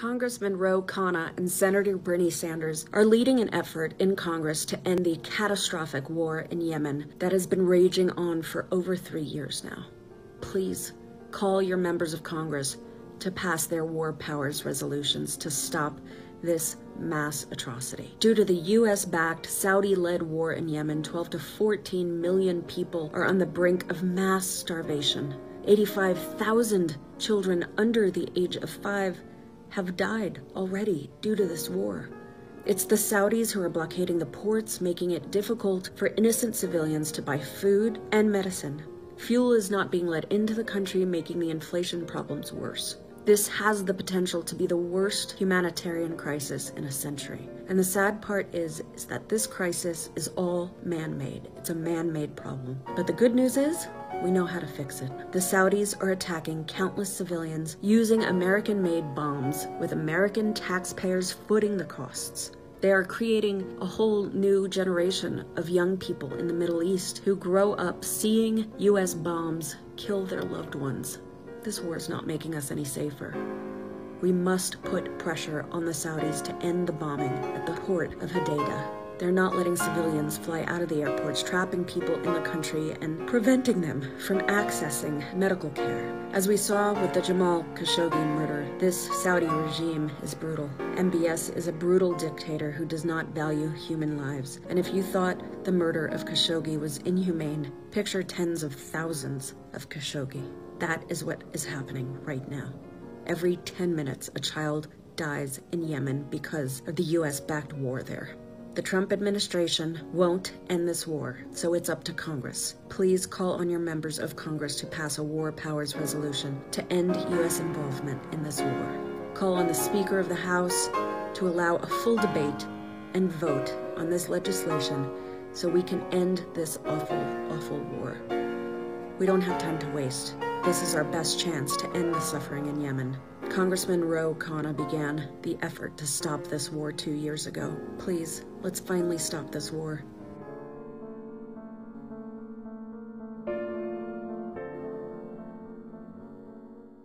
Congressman Ro Khanna and Senator Bernie Sanders are leading an effort in Congress to end the catastrophic war in Yemen that has been raging on for over three years now. Please call your members of Congress to pass their war powers resolutions to stop this mass atrocity. Due to the US backed, Saudi led war in Yemen, 12 to 14 million people are on the brink of mass starvation. 85,000 children under the age of five have died already due to this war. It's the Saudis who are blockading the ports, making it difficult for innocent civilians to buy food and medicine. Fuel is not being let into the country, making the inflation problems worse. This has the potential to be the worst humanitarian crisis in a century. And the sad part is, is that this crisis is all man-made. It's a man-made problem. But the good news is, we know how to fix it. The Saudis are attacking countless civilians using American-made bombs with American taxpayers footing the costs. They are creating a whole new generation of young people in the Middle East who grow up seeing US bombs kill their loved ones this war is not making us any safer. We must put pressure on the Saudis to end the bombing at the port of Hodeidah. They're not letting civilians fly out of the airports, trapping people in the country and preventing them from accessing medical care. As we saw with the Jamal Khashoggi murder, this Saudi regime is brutal. MBS is a brutal dictator who does not value human lives. And if you thought the murder of Khashoggi was inhumane, picture tens of thousands of Khashoggi. That is what is happening right now. Every 10 minutes, a child dies in Yemen because of the US backed war there. The Trump administration won't end this war, so it's up to Congress. Please call on your members of Congress to pass a war powers resolution to end U.S. involvement in this war. Call on the Speaker of the House to allow a full debate and vote on this legislation so we can end this awful, awful war. We don't have time to waste. This is our best chance to end the suffering in Yemen. Congressman Ro Khanna began the effort to stop this war two years ago. Please, let's finally stop this war.